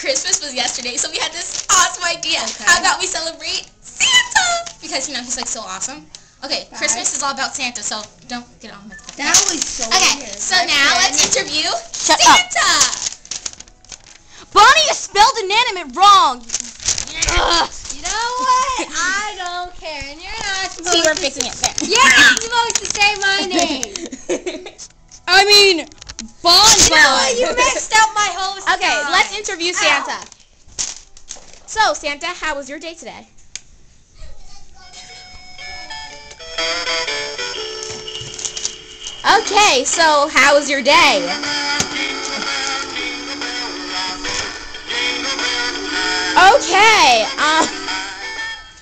Christmas was yesterday, so we had this awesome idea. Okay. How about we celebrate Santa? Because, you know, he's like so awesome. Okay, Right. Christmas is all about Santa, so don't get on with it. That was so Okay, weird. so now let's interview Shut up. Santa. Bonnie, you spelled inanimate wrong. Ugh. You know what? I don't care, and you're not supposed See, we're fixing it there. You're not supposed to say my name. I mean, Bon you know what? You mixed up my whole Okay, sign. let's interview Santa. So, Santa, how was your day today? Okay, so how was your day? Okay, um,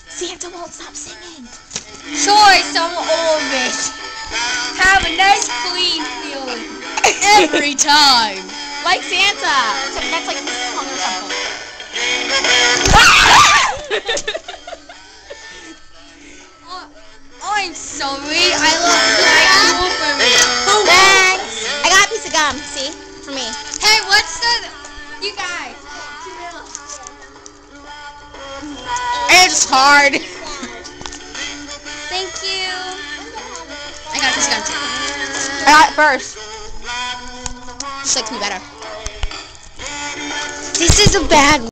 Santa won't stop singing. Sure, some of it. Have a nice clean feeling. Every time. Like Santa. That's like his song or something. Oh, I'm sorry. I love like you for me. Thanks. I got a piece of gum. See? For me. Hey, what's the... You guys. It's hard. Thank you. I got this gun too. I got it first. Likes me better. This is a bad